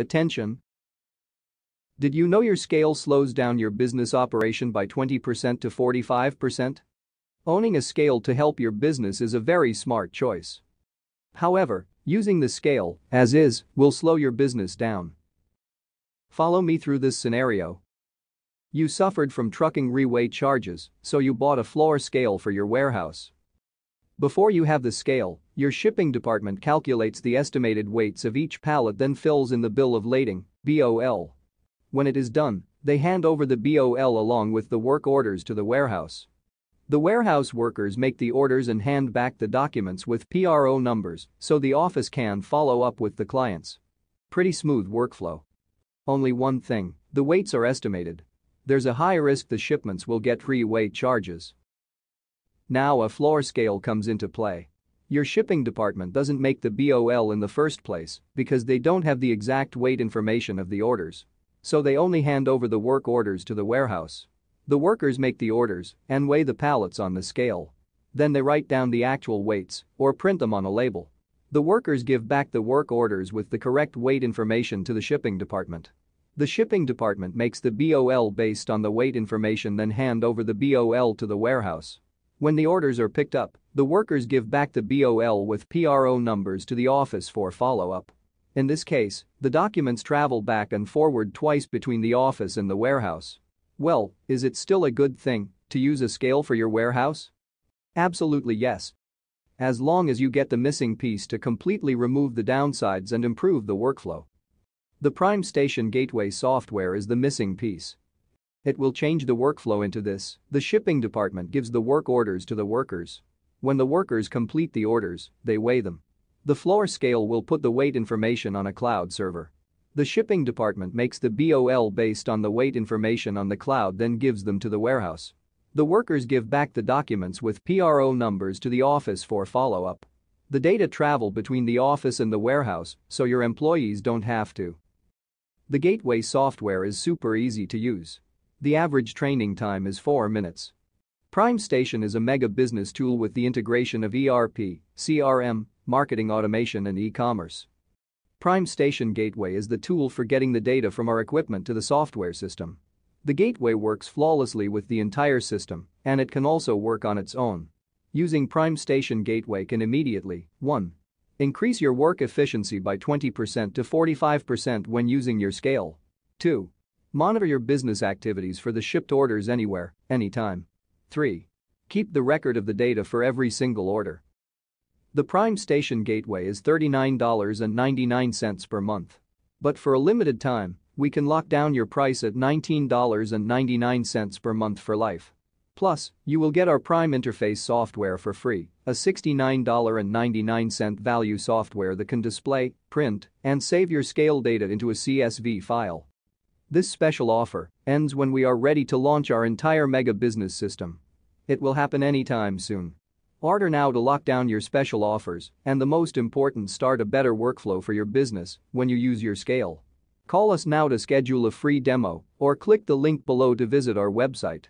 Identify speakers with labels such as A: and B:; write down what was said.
A: Attention! Did you know your scale slows down your business operation by 20% to 45%? Owning a scale to help your business is a very smart choice. However, using the scale, as is, will slow your business down. Follow me through this scenario. You suffered from trucking reweight charges, so you bought a floor scale for your warehouse. Before you have the scale, your shipping department calculates the estimated weights of each pallet then fills in the bill of lading, BOL. When it is done, they hand over the BOL along with the work orders to the warehouse. The warehouse workers make the orders and hand back the documents with PRO numbers so the office can follow up with the clients. Pretty smooth workflow. Only one thing, the weights are estimated. There's a high risk the shipments will get reweight charges. Now a floor scale comes into play. Your shipping department doesn't make the BOL in the first place because they don't have the exact weight information of the orders. So they only hand over the work orders to the warehouse. The workers make the orders and weigh the pallets on the scale. Then they write down the actual weights or print them on a label. The workers give back the work orders with the correct weight information to the shipping department. The shipping department makes the BOL based on the weight information then hand over the BOL to the warehouse. When the orders are picked up, the workers give back the BOL with PRO numbers to the office for follow-up. In this case, the documents travel back and forward twice between the office and the warehouse. Well, is it still a good thing to use a scale for your warehouse? Absolutely yes. As long as you get the missing piece to completely remove the downsides and improve the workflow. The Prime Station Gateway software is the missing piece. It will change the workflow into this. The shipping department gives the work orders to the workers. When the workers complete the orders, they weigh them. The floor scale will put the weight information on a cloud server. The shipping department makes the BOL based on the weight information on the cloud then gives them to the warehouse. The workers give back the documents with PRO numbers to the office for follow-up. The data travel between the office and the warehouse so your employees don't have to. The Gateway software is super easy to use. The average training time is 4 minutes. Prime Station is a mega business tool with the integration of ERP, CRM, marketing automation and e-commerce. Prime Station Gateway is the tool for getting the data from our equipment to the software system. The gateway works flawlessly with the entire system, and it can also work on its own. Using Prime Station Gateway can immediately 1. Increase your work efficiency by 20% to 45% when using your scale. 2. Monitor your business activities for the shipped orders anywhere, anytime. 3. Keep the record of the data for every single order. The Prime Station Gateway is $39.99 per month. But for a limited time, we can lock down your price at $19.99 per month for life. Plus, you will get our Prime Interface software for free, a $69.99 value software that can display, print, and save your scale data into a CSV file. This special offer ends when we are ready to launch our entire mega business system. It will happen anytime soon. Order now to lock down your special offers and the most important start a better workflow for your business when you use your scale. Call us now to schedule a free demo or click the link below to visit our website.